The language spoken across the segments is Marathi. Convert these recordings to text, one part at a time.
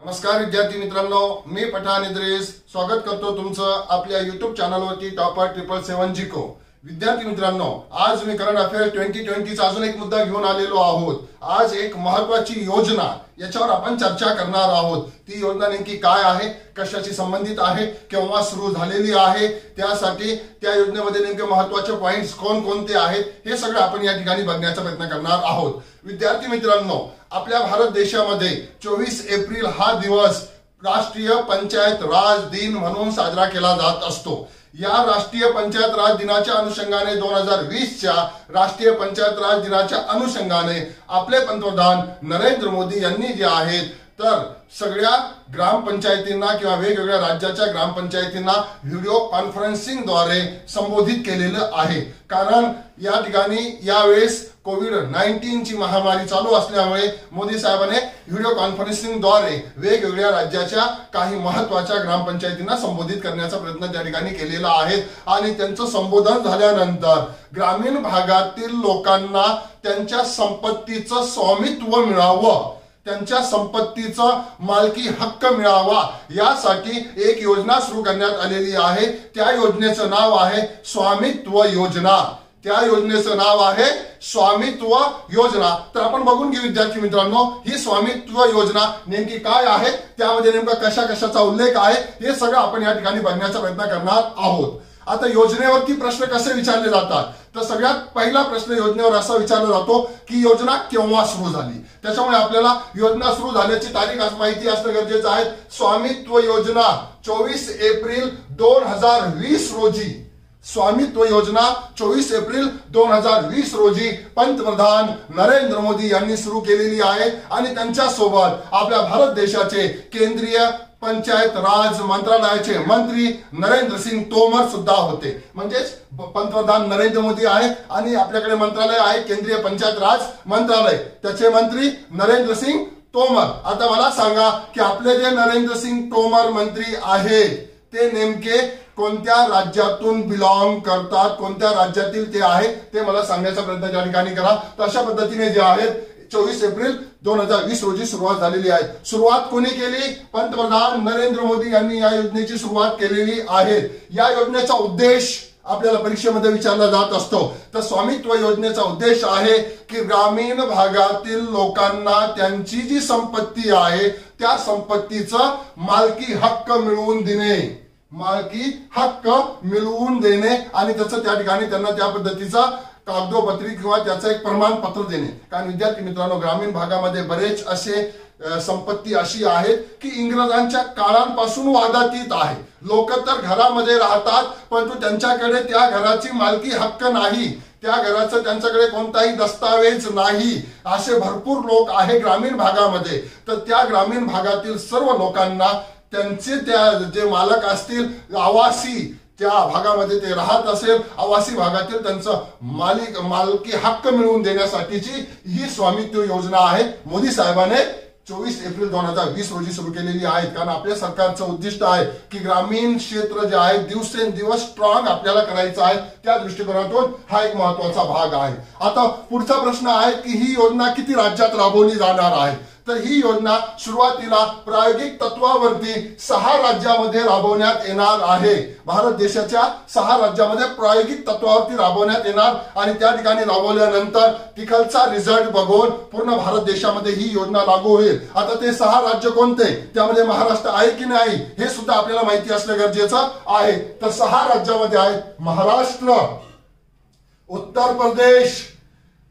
नमस्कार विद्यार्थी मित्रांनो मी पठाण इद्रेस. स्वागत करतो तुमचं आपल्या युट्यूब चॅनलवरती टॉपर ट्रिपल सेवन जिको विद्यार्थी मित्रांनो आज मी करंट अफेअर ट्वेंटी ट्वेंटीचा अजून एक मुद्दा घेऊन आलेलो आहोत. आज एक महत्वाची योजना याच्यावर आपण चर्चा करणार आहोत. ती योजना नेमकी काय आहे कशाशी संबंधित आहे केव्हा सुरू झालेली आहे त्यासाठी त्या योजनेमध्ये नेमके महत्त्वाचे पॉइंट्स कोण कोणते आहेत हे सगळं आपण या ठिकाणी बघण्याचा प्रयत्न करणार आहोत. विद्यार्थी मित्रांनो आपल्या भारत देशामध्ये चोवीस एप्रिल हा दिवस राष्ट्रीय पंचायत राज दिन म्हणून साजरा केला जात असतो. या राष्ट्रीय पंचायत राज दिनाच्या अनुषंगाने दोन हजार वीसच्या राष्ट्रीय पंचायत राज दिनाच्या अनुषंगाने आपले पंतप्रधान नरेंद्र मोदी यांनी जे आहेत तर सगळ्या ग्रामपंचायतींना किंवा वेगवेगळ्या राज्याच्या ग्रामपंचायतींना व्हिडिओ कॉन्फरन्सिंगद्वारे संबोधित केलेलं आहे. कारण या ठिकाणी यावेळेस कोविड नाईन्टीनची महामारी चालू असल्यामुळे मोदी साहेबांनी व्हिडिओ कॉन्फरन्सिंगद्वारे वेगवेगळ्या राज्याच्या काही महत्त्वाच्या ग्रामपंचायतींना संबोधित करण्याचा प्रयत्न त्या ठिकाणी केलेला आहे. आणि त्यांचं संबोधन झाल्यानंतर ग्रामीण भागातील लोकांना त्यांच्या संपत्तीचं स्वामित्व मिळावं त्यांच्या संपत्तीचा मालकी हक्क मिळावा. यासाठी एक योजना सुरू करण्यात आलेली आहे. त्या योजनेचं नाव आहे स्वामित्व योजना. त्या योजनेचं नाव आहे स्वामित्व योजना. तर आपण बघून घेऊ विद्यार्थी मित्रांनो ही स्वामित्व योजना नेमकी काय आहे? त्यामध्ये नेमका कशा कशाचा उल्लेख आहे? हे सगळं आपण या ठिकाणी बघण्याचा प्रयत्न करणार आहोत. आता योजनेवरती प्रश्न कसे विचारले जातात? तर सगळ्यात पहिला प्रश्न योजनेवर असा विचारला जातो की योजना केव्हा सुरू झाली? त्याच्यामुळे आपल्याला योजना सुरू झाल्याची तारीख आज माहिती असणं गरजेचं आहे. स्वामित्व योजना चोवीस एप्रिल दोन हजार वीस रोजी. स्वामित्व योजना चोवीस एप्रिल दोन हजार वीस रोजी पंतप्रधान नरेंद्र मोदी यांनी सुरू केलेली आहे आणि त्यांच्यासोबत आपल्या भारत देशाचे केंद्रीय पंचायत राज मंत्रालयाचे मंत्री नरेंद्र सिंग तोमर सुद्धा होते. म्हणजेच पंतप्रधान नरेंद्र मोदी आहे आणि आपल्याकडे मंत्रालय आहे केंद्रीय पंचायत राज मंत्रालय. त्याचे मंत्री नरेंद्र सिंग तोमर. आता मला सांगा की आपले जे नरेंद्र सिंग तोमर मंत्री आहेत ते नेमके कोणत्या राज्यातून बिलॉंग करतात कोणत्या राज्यातील ते आहे ते मला सांगण्याचा प्रयत्न त्या ठिकाणी करा. तर अशा पद्धतीने जे आहेत चोवीस एप्रिल दोन हजार वीस रोजी सुरुवात झालेली आहे. सुरुवात कोणी केली? पंतप्रधान नरेंद्र मोदी यांनी या योजनेची सुरुवात केलेली आहे. या योजनेचा उद्देश आपल्याला परीक्षेमध्ये विचारला जात असतो. तर स्वामित्व योजनेचा उद्देश आहे की ग्रामीण भागातील लोकांना त्यांची जी संपत्ती आहे त्या संपत्तीचा मालकी हक्क मिळवून देणे. मालकी हक्क मिळवून देणे आणि त्याचं त्या ठिकाणी त्यांना त्या पद्धतीचा कागदोपत्री किंवा त्याचं एक प्रमाणपत्र देणे. कारण विद्यार्थी मित्रांनो ग्रामीण भागामध्ये बरेच असे संपत्ती अशी आहेत की इंग्रजांच्या काळांपासून वादातीत आहे. लोक तर घरामध्ये राहतात परंतु त्यांच्याकडे त्या घराची मालकी हक्क नाही. त्या घराचं त्यांच्याकडे कोणताही दस्तावेज नाही. असे भरपूर लोक आहे ग्रामीण भागामध्ये. तर त्या ग्रामीण भागातील सर्व लोकांना त्यांचे त्या जे मालक असतील आवासी त्या भागामध्ये ते राहत असेल आवासी भागातील त्यांचं मालिक मालकी हक्क मिळवून देण्यासाठीची ही स्वामित्व योजना आहे. मोदी साहेबाने चोवीस एप्रिल दोन हजार वीस रोजी सुरू केलेली आहे. कारण आपल्या सरकारचं उद्दिष्ट आहे की ग्रामीण क्षेत्र जे आहे दिवसेंदिवस स्ट्रॉंग आपल्याला करायचं आहे. त्या दृष्टिकोनातून हा एक महत्त्वाचा भाग आहे. आता पुढचा प्रश्न आहे की ही योजना किती राज्यात राबवली जाणार आहे? तर ही योजना सुरुवातीला प्रायोगिक तत्वावरती सहा राज्यामध्ये राबवण्यात येणार आहे. भारत देशाच्या सहा राज्यामध्ये प्रायोगिक तत्वावरती राबवण्यात येणार आणि त्या ठिकाणी राबवल्यानंतर तिकडचा रिझल्ट बघून पूर्ण भारत देशामध्ये ही योजना लागू होईल. आता ते सहा राज्य कोणते? त्यामध्ये महाराष्ट्र आहे की नाही? हे सुद्धा आपल्याला माहिती असणं गरजेचं आहे. तर सहा राज्यामध्ये आहे महाराष्ट्र उत्तर प्रदेश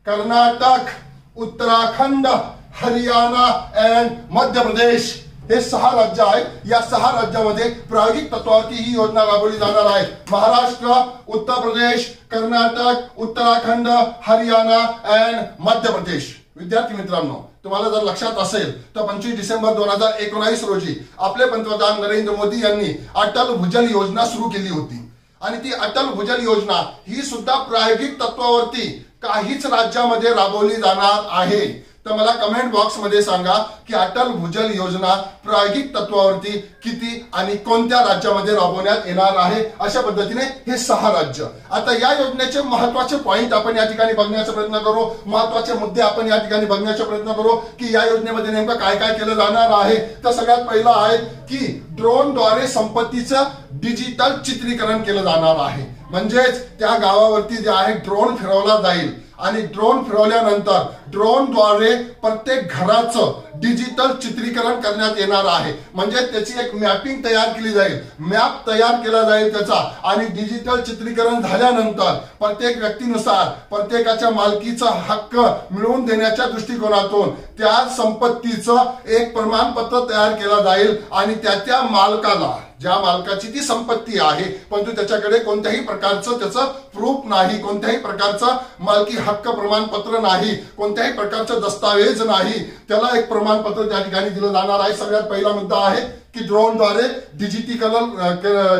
कर्नाटक उत्तराखंड हरियाणा अँड मध्य प्रदेश हे सहा राज्य आहेत. या सहा राज्यामध्ये प्रायोगिक तत्वावरती ही योजना राबवली जाणार आहे. महाराष्ट्र उत्तर प्रदेश कर्नाटक उत्तराखंड हरियाणा अँड मध्य प्रदेश. विद्यार्थी मित्रांनो तुम्हाला जर लक्षात असेल तर पंचवीस डिसेंबर दोन हजार एकोणावीस रोजी आपले पंतप्रधान नरेंद्र मोदी यांनी अटल भूजल योजना सुरू केली होती. आणि ती अटल भूजल योजना ही सुद्धा प्रायोगिक तत्वावरती काहीच राज्यामध्ये राबवली जाणार आहे. तर मला कमेंट बॉक्समध्ये सांगा की अटल भूजल योजना प्रायोगिक तत्वावरती किती आणि कोणत्या राज्यामध्ये राबवण्यात येणार आहे? अशा पद्धतीने हे सहा राज्य. आता या योजनेचे महत्त्वाचे पॉईंट आपण या ठिकाणी बघण्याचा प्रयत्न करू. महत्त्वाचे मुद्दे आपण या ठिकाणी बघण्याचा प्रयत्न करू की या योजनेमध्ये नेमकं काय काय केलं जाणार आहे. तर सगळ्यात पहिलं आहे की ड्रोनद्वारे संपत्तीचं डिजिटल चित्रीकरण केलं जाणार आहे. म्हणजेच त्या गावावरती जे आहे ड्रोन फिरवला जाईल. आणि ड्रोन फिरवल्यानंतर ड्रोनद्वारे प्रत्येक घराचं डिजिटल चित्रीकरण करण्यात येणार आहे. म्हणजे त्याची एक मॅपिंग तयार केली जाईल. मॅप तयार केला जाईल त्याचा आणि डिजिटल चित्रीकरण झाल्यानंतर प्रत्येक व्यक्तीनुसार प्रत्येकाच्या मालकीचा हक्क मिळवून देण्याच्या दृष्टिकोनातून त्या संपत्तीचं एक प्रमाणपत्र तयार केलं जाईल आणि त्या त्या मालकाला ज्या मालकाची ती संपत्ती आहे परंतु त्याच्याकडे कोणत्याही प्रकारचं त्याचं प्रूफ नाही कोणत्याही प्रकारचं मालकी हक्क प्रमाणपत्र नाही कोणत्याही प्रकारचा दस्तावेज नाही. त्याला एक प्रमाणपत्र त्या ठिकाणी दिलं जाणार आहे. सगळ्यात पहिला मुद्दा आहे की ड्रोनद्वारे डिजिटिकल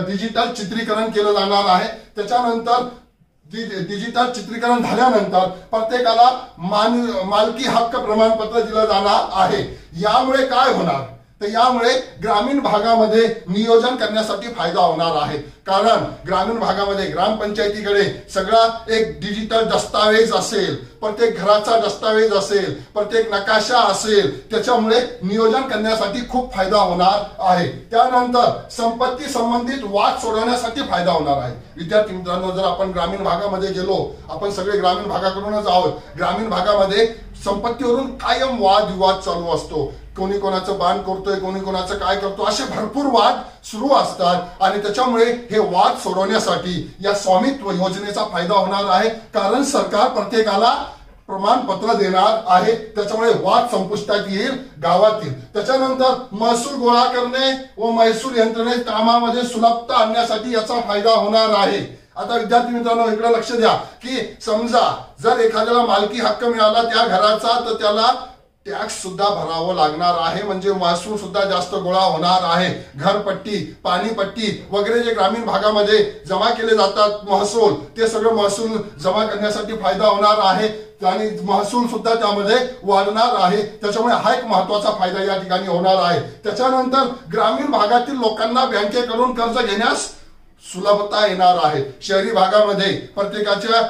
डिजिटल चित्रीकरण केलं जाणार आहे. त्याच्यानंतर डिजिटल चित्रीकरण झाल्यानंतर प्रत्येकाला मान मालकी हक्क प्रमाणपत्र दिलं जाणार आहे. यामुळे काय होणार? तर यामुळे ग्रामीण भागामध्ये नियोजन करण्यासाठी फायदा होणार आहे. कारण ग्रामीण भागामध्ये ग्रामपंचायतीकडे सगळा एक डिजिटल दस्तावेज असेल प्रत्येक घराचा दस्तावेज असेल प्रत्येक नकाशा असेल त्याच्यामुळे नियोजन करण्यासाठी खूप फायदा होणार आहे. त्यानंतर संपत्ती संबंधित वाद सोडवण्यासाठी फायदा होणार आहे. विद्यार्थी मित्रांनो जर आपण ग्रामीण भागामध्ये गेलो आपण सगळे ग्रामीण भागाकडूनच आहोत. ग्रामीण भागामध्ये संपत्तीवरून कायम वाद विवाद चालू असतो. कोणी कोणाचं बाण करतोय कोणी कोणाचं काय करतो असे भरपूर वाद सुरू असतात. आणि त्याच्यामुळे हे वाद सोडवण्यासाठी या स्वामित्व योजनेचा फायदा होणार आहे. कारण सरकार प्रत्येकाला प्रमाणपत्र देणार आहे. त्याच्यामुळे वाद संपुष्टात येईल गावातील त्याच्यानंतर महसूल गोळा करणे व महसूल यंत्रणे कामामध्ये सुलभता आणण्यासाठी याचा फायदा होणार आहे. आता विद्यार्थी मित्रांनो इकडे लक्ष द्या की समजा जर एखाद्याला मालकी हक्क मिळाला त्या घराचा तर त्याला टॅक्स सुद्धा भरावं लागणार आहे. म्हणजे महसूल सुद्धा जास्त गोळा होणार आहे. घरपट्टी पाणीपट्टी वगैरे जे ग्रामीण भागामध्ये जमा केले जातात महसूल ते सगळं महसूल जमा करण्यासाठी फायदा होणार आहे. आणि महसूल सुद्धा त्यामध्ये वाढणार आहे. त्याच्यामुळे हा एक महत्त्वाचा फायदा या ठिकाणी होणार आहे. त्याच्यानंतर ग्रामीण भागातील लोकांना बँकेकडून कर्ज घेण्यास सुलभता येणार आहे. शहरी भागामध्ये प्रत्येकाच्या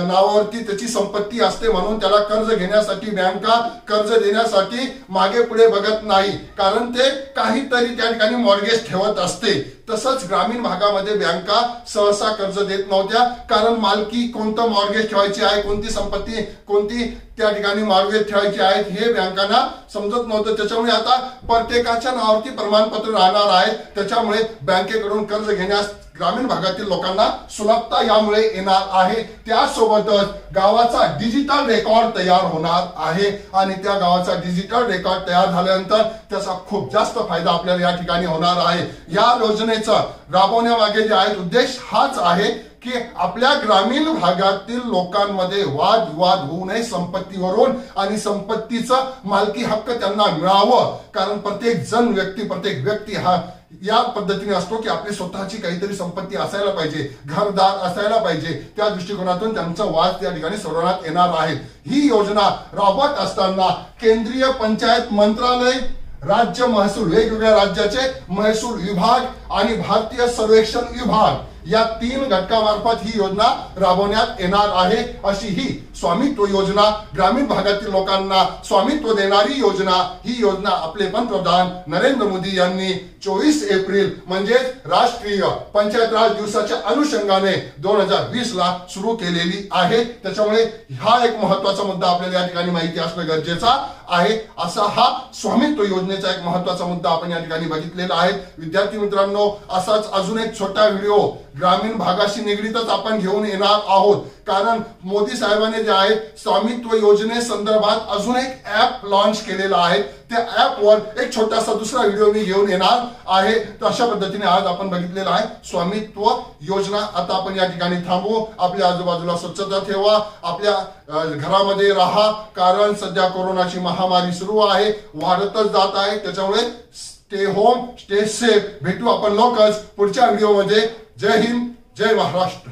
नावावरती त्याची संपत्ती असते म्हणून त्याला कर्ज घेण्यासाठी बँका कर्ज देण्यासाठी मागे पुढे बघत नाही. कारण ते काहीतरी त्या ठिकाणी मॉर्गेज ठेवत असते. तसंच ग्रामीण भागामध्ये बँका सहसा कर्ज देत नव्हत्या. कारण मालकी कोणतं मॉर्गेज ठेवायची आहे कोणती संपत्ती कोणती त्या ठिकाणी मॉर्गेज ठेवायची आहेत हे बँकांना समजत नव्हतं. त्याच्यामुळे आता प्रत्येकाच्या नावावरती प्रमाणपत्र राहणार आहे त्याच्यामुळे बँकेकडून कर्ज घेण्यास ग्रामीण भागातील लोकांना सुलभता यामुळे येणार आहे. त्यासोबतच गावाचा डिजिटल रेकॉर्ड तयार होणार आहे. आणि त्या गावाचा डिजिटल रेकॉर्ड तयार झाल्यानंतर त्याचा खूप जास्त फायदा आपल्याला या ठिकाणी होणार आहे. या योजनेचा राबवण्यामागे जे आहे उद्देश हाच आहे की आपल्या ग्रामीण भागातील लोकांमध्ये वाद विवाद होऊ नये संपत्तीवरून आणि संपत्तीचा मालकी हक्क त्यांना मिळावं. कारण प्रत्येक जण व्यक्ती प्रत्येक व्यक्ती हा या पद्धतीने असतो की आपली स्वतःची काहीतरी संपत्ती असायला पाहिजे घरदार असायला पाहिजे. त्या दृष्टिकोनातून त्यांचा वाद त्या ठिकाणी सोडवण्यात येणार आहे. ही योजना राबवत असताना केंद्रीय पंचायत मंत्रालय राज्य महसूल वेगवेगळ्या राज्याचे महसूल विभाग आणि भारतीय सर्वेक्षण विभाग या तीन घटकामार्फत ही योजना राबवण्यात येणार आहे अशी ही स्वामित्व योजना ग्रामीण भागातील लोकांना स्वामित्व देणारी योजना ही योजना आपले पंतप्रधान नरेंद्र मोदी यांनी चोवीस एप्रिल म्हणजे राष्ट्रीय पंचायत राज दिवसाच्या अनुषंगाने दोन हजार वीस ला सुरू केलेली आहे. त्याच्यामुळे हा एक महत्त्वाचा मुद्दा आपल्याला या ठिकाणी माहिती असणं गरजेचा आहे. असा हा स्वामित्व योजनेचा एक महत्त्वाचा मुद्दा आपण या ठिकाणी बघितलेला आहे. विद्यार्थी मित्रांनो असाच अजून एक छोटा व्हिडिओ ग्रामीण भागाशी निगडीतच आपण घेऊन येणार आहोत. कारण मोदी साहेबांनी जे आहे स्वामित्व योजने संदर्भात अजून एक ऍप लॉन्च केलेला आहे. त्या ऍपवर एक छोटासा दुसरा व्हिडिओ मी घेऊन येणार आहे. तर अशा पद्धतीने आज आपण बघितलेला आहे. स्वामित्व योजना आता आपण या ठिकाणी थांबू आपल्या आजूबाजूला स्वच्छता ठेवा. आपल्या घरामध्ये राहा. कारण सध्या कोरोनाची महामारी सुरू आहे. वाढतच जात आहे. त्याच्यामुळे स्टे होम स्टे सेफ भेटू आपण लवकरच पुढच्या व्हिडिओमध्ये जय हिंद जय महाराष्ट्र.